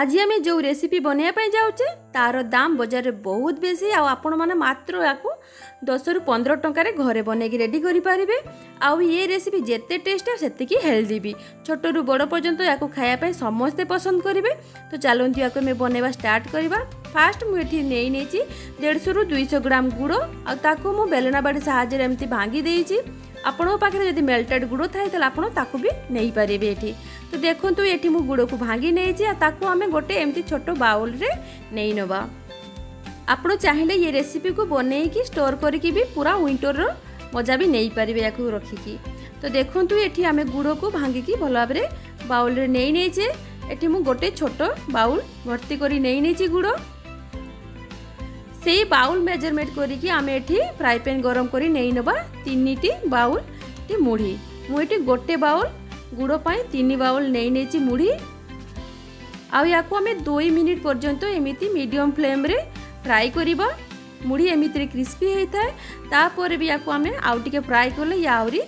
আজি আমি যে রেসিপি বনাইবা যাচ্ছে তার দাম বজারে বহুত বেশি আপন মানে মাত্র ইয়াকু দশরু পনেরো টাকার ঘরে বনাই রেডি করে পারে আয়ে রেসিপি যেতে টেস্ট সেতিকি হেলদি বি ছোটরু বড় পর্যন্ত ইয়াকু খাওয়া সমস্তে পছন্দ করবে তো চালু ইয়াকু আমি বনাইবা স্টার্ট করা ফার্স্ট মু এটি নেই নেছি দেড়শো রু দুইশো গ্রাম গুড় আ তাকে মু বেলনা বাড়ি সাহায্যে এমতি ভাঙ্গি দিয়েছি ଆପଣଙ୍କ ପାଖରେ ଯଦି ମେଲ୍ଟେଡ଼୍ ଗୁଡ଼ ଥାଏ ତାହେଲେ ଆପଣ ତାକୁ ବି ନେଇପାରିବେ ଏଠି ତ ଦେଖନ୍ତୁ ଏଠି ମୁଁ ଗୁଡ଼କୁ ଭାଙ୍ଗି ନେଇଛି ଆଉ ତାକୁ ଆମେ ଗୋଟେ ଏମିତି ଛୋଟ ବାଉଲ୍ରେ ନେଇନେବା ଆପଣ ଚାହିଁଲେ ଏ ରେସିପିକୁ ବନେଇକି ଷ୍ଟୋର୍ କରିକି ବି ପୁରା ୱିଣ୍ଟର୍ର ମଜା ବି ନେଇପାରିବେ ୟାକୁ ରଖିକି ତ ଦେଖନ୍ତୁ ଏଠି ଆମେ ଗୁଡ଼କୁ ଭାଙ୍ଗିକି ଭଲ ଭାବରେ ବାଉଲ୍ରେ ନେଇ ନେଇଛେ ଏଠି ମୁଁ ଗୋଟେ ଛୋଟ ବାଉଲ୍ ଭର୍ତ୍ତି କରି ନେଇ ନେଇଛି ଗୁଡ଼ সেই বাউল মেজরমেন্ট করিকি আমি এটি ফ্রাই প্যান গরম করে নেই নেবা তিনটি বাউল টি মুড়ি মু এটি গোটে বাউল গুঁড়ো পাই তিন বাউল নেই নেছি মুড়ি আকু আমি দুই মিনিট পর্যন্ত এমিতি মিডিয়াম ফ্লেমরে ফ্রাই করিবা মুড়ি এমিতি ক্রিস্পি হয়ে থাকে তাপরে বি আকু আমি আউ টিকে ফ্রাই করলে ইয়ে আউরি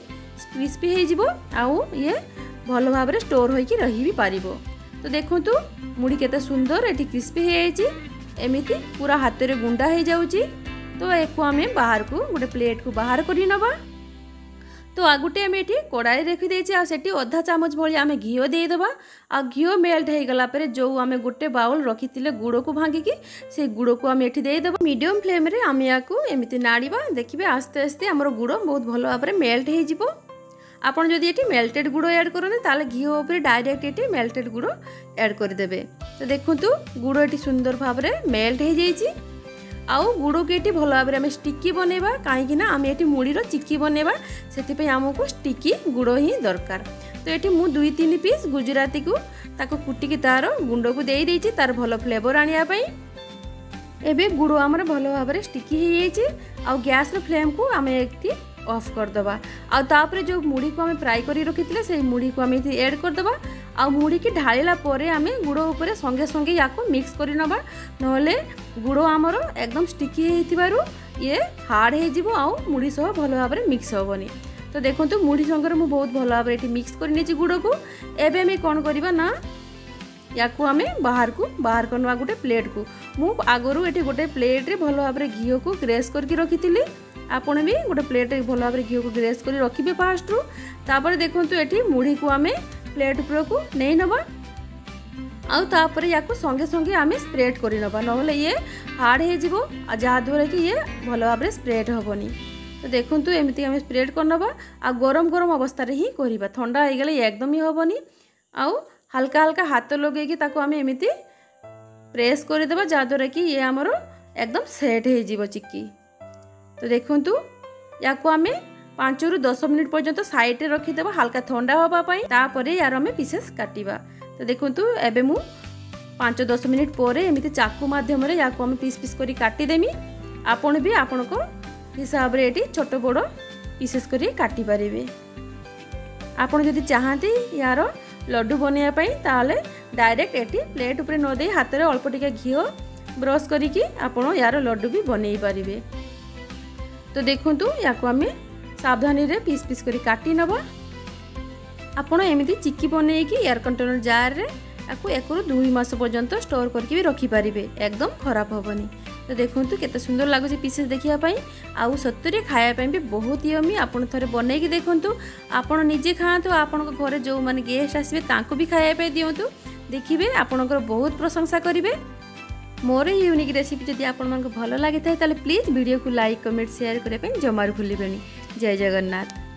ক্রিস্পি হয়ে যাব আউ ইয়ে ভালো ভাবে স্টোর হয়েকি রহিবি পারিব তো দেখুন মুড়ি কেতে সুন্দর এটি ক্রিস্পি হয়ে যাই ଏମିତି ପୁରା ହାତରେ ଗୁଣ୍ଡା ହେଇଯାଉଛି ତ ୟାକୁ ଆମେ ବାହାରକୁ ଗୋଟେ ପ୍ଲେଟ୍କୁ ବାହାର କରି ନେବା ତ ଗୋଟେ ଆମେ ଏଠି କଡ଼ାଇ ରଖିଦେଇଛେ ଆଉ ସେଠି ଅଧା ଚାମଚ ଭଳି ଆମେ ଘିଅ ଦେଇଦେବା ଆଉ ଘିଅ ମେଲ୍ଟ ହେଇଗଲା ପରେ ଯେଉଁ ଆମେ ଗୋଟେ ବାଉଲ୍ ରଖିଥିଲେ ଗୁଡ଼କୁ ଭାଙ୍ଗିକି ସେ ଗୁଡ଼କୁ ଆମେ ଏଠି ଦେଇଦେବା ମିଡ଼ିୟମ୍ ଫ୍ଲେମ୍ରେ ଆମେ ୟାକୁ ଏମିତି ନାଡ଼ିବା ଦେଖିବେ ଆସ୍ତେ ଆସ୍ତେ ଆମର ଗୁଡ଼ ବହୁତ ଭଲ ଭାବରେ ମେଲ୍ଟ ହେଇଯିବ ଆପଣ ଯଦି ଏଠି ମେଲ୍ଟେଡ଼୍ ଗୁଡ଼ ଆଡ଼୍ କରନ୍ତି ତାହେଲେ ଘିଅ ଉପରେ ଡାଇରେକ୍ଟ ଏଠି ମେଲ୍ଟେଡ଼୍ ଗୁଡ଼ ଆଡ଼୍ କରିଦେବେ ତ ଦେଖନ୍ତୁ ଗୁଡ଼ ଏଠି ସୁନ୍ଦର ଭାବରେ ମେଲ୍ଟ ହୋଇଯାଇଛି ଆଉ ଗୁଡ଼କୁ ଏଠି ଭଲ ଭାବରେ ଆମେ ଷ୍ଟିକି ବନେଇବା କାହିଁକିନା ଆମେ ଏଠି ମୁଢ଼ିର ଚିକି ବନେଇବା ସେଥିପାଇଁ ଆମକୁ ଷ୍ଟିକି ଗୁଡ଼ ହିଁ ଦରକାର ତ ଏଠି ମୁଁ ଦୁଇ ତିନି ପିସ୍ ଗୁଜୁରାତିକୁ ତାକୁ କୁଟିକି ତା'ର ଗୁଣ୍ଡକୁ ଦେଇଦେଇଛି ତା'ର ଭଲ ଫ୍ଲେଭର୍ ଆଣିବା ପାଇଁ ଏବେ ଗୁଡ଼ ଆମର ଭଲ ଭାବରେ ଷ୍ଟିକି ହୋଇଯାଇଛି ଆଉ ଗ୍ୟାସ୍ର ଫ୍ଲେମ୍କୁ ଆମେ ଏଠି অফ করিদেবা আপরে যে মুড়ি আমি ফ্রাই করে রক্ষিলে সেই মুড়ি আমি এড করিদেবা আুড়ি ঢালিলা পরে আমি গুড় উপরে সঙ্গে সঙ্গে ইয়াকে মিক্স করে নেবা নহলে গুড় আমার একদম স্টিকি হয়ে ইয়ে হার্ড হয়ে যাব আুড়ি সহ ভালো ভাবে মিক্স হবনি তো দেখুন মুড়ি সঙ্গে মু বহুত ভালো ভাবে এটি মিক্স করে নিয়েছি গুড়কু এবে আমি কোণ করা না ୟାକୁ ଆମେ ବାହାରକୁ ବାହାର କରିନେବା ଗୋଟେ ପ୍ଲେଟ୍କୁ ମୁଁ ଆଗରୁ ଏଠି ଗୋଟେ ପ୍ଲେଟ୍ରେ ଭଲ ଭାବରେ ଘିଅକୁ ଗ୍ରେସ୍ କରିକି ରଖିଥିଲି ଆପଣ ବି ଗୋଟେ ପ୍ଲେଟ୍ରେ ଭଲ ଭାବରେ ଘିଅକୁ ଗ୍ରେସ୍ କରି ରଖିବେ ଫାର୍ଷ୍ଟରୁ ତାପରେ ଦେଖନ୍ତୁ ଏଠି ମୁଢ଼ିକୁ ଆମେ ପ୍ଲେଟ୍ ଉପରକୁ ନେଇ ନେବା ଆଉ ତାପରେ ୟାକୁ ସଙ୍ଗେ ସଙ୍ଗେ ଆମେ ସ୍ପ୍ରେଡ୍ କରିନେବା ନହେଲେ ଇଏ ହାର୍ଡ଼ ହେଇଯିବ ଆଉ ଯାହାଦ୍ୱାରା କି ଇଏ ଭଲ ଭାବରେ ସ୍ପ୍ରେଡ୍ ହେବନି ତ ଦେଖନ୍ତୁ ଏମିତି ଆମେ ସ୍ପ୍ରେଡ୍ କରିନେବା ଆଉ ଗରମ ଗରମ ଅବସ୍ଥାରେ ହିଁ କରିବା ଥଣ୍ଡା ହେଇଗଲେ ଏକଦମ ହିଁ ହେବନି ଆଉ ହାଲକା ହାଲକା ହାତ ଲଗେଇକି ତାକୁ ଆମେ ଏମିତି ପ୍ରେସ୍ କରିଦେବା ଯାହାଦ୍ୱାରା କି ଇଏ ଆମର ଏକଦମ ସେଟ୍ ହେଇଯିବ ଚିକି ତ ଦେଖନ୍ତୁ ୟାକୁ ଆମେ ପାଞ୍ଚରୁ ଦଶ ମିନିଟ୍ ପର୍ଯ୍ୟନ୍ତ ସାଇଡ଼୍ରେ ରଖିଦେବା ହାଲକା ଥଣ୍ଡା ହେବା ପାଇଁ ତାପରେ ୟାର ଆମେ ପିସେସ୍ କାଟିବା ତ ଦେଖନ୍ତୁ ଏବେ ମୁଁ ପାଞ୍ଚ ଦଶ ମିନିଟ୍ ପରେ ଏମିତି ଚାକୁ ମାଧ୍ୟମରେ ୟାକୁ ଆମେ ପିସ୍ ପିସ୍ କରି କାଟିଦେମି ଆପଣ ବି ଆପଣଙ୍କ ହିସାବରେ ଏଠି ଛୋଟ ବଡ଼ ପିସେସ୍ କରି କାଟିପାରିବେ ଆପଣ ଯଦି ଚାହାନ୍ତି ୟାର ଲଡ଼ୁ ବନେଇବା ପାଇଁ ତାହେଲେ ଡାଇରେକ୍ଟ ଏଠି ପ୍ଲେଟ୍ ଉପରେ ନ ଦେଇ ହାତରେ ଅଳ୍ପ ଟିକେ ଘିଅ ବ୍ରସ୍ କରିକି ଆପଣ ୟାର ଲଡ଼ୁ ବି ବନେଇ ପାରିବେ ତ ଦେଖନ୍ତୁ ୟାକୁ ଆମେ ସାବଧାନୀରେ ପିସ୍ ପିସ୍ କରି କାଟି ନେବା ଆପଣ ଏମିତି ଚିକି ବନେଇକି ଏୟାର କଣ୍ଟେନର୍ ଜାର୍ରେ আকু একরু দুই মাস পর্যন্ত স্টোর করিকি বি রখিপারে একদম খারাপ হবনি তো দেখুন কেতে সুন্দর লাগুছে পিসেস দেখা আউ সত্যি খাওয়া বি বহুত ইয়মি আপনার থরে বনাইকি দেখুন আপনার নিজে খাঁতু আপনার ঘরে যে গেস্ট আসবে তাঁকু বি খাওয়া দিও দেখবে আপনার বহুত প্রশংসা করবে ମୋର ଏଇ ୟୁନିକ୍ ରେସିପି ଯଦି ଆପଣମାନଙ୍କୁ ଭଲ ଲାଗିଥାଏ ତାହେଲେ ପ୍ଲିଜ୍ ଭିଡ଼ିଓକୁ ଲାଇକ୍ କମେଣ୍ଟ ସେୟାର କରିବା ପାଇଁ ଜମାରୁ ଭୁଲିବେନି ଜୟ ଜଗନ୍ନାଥ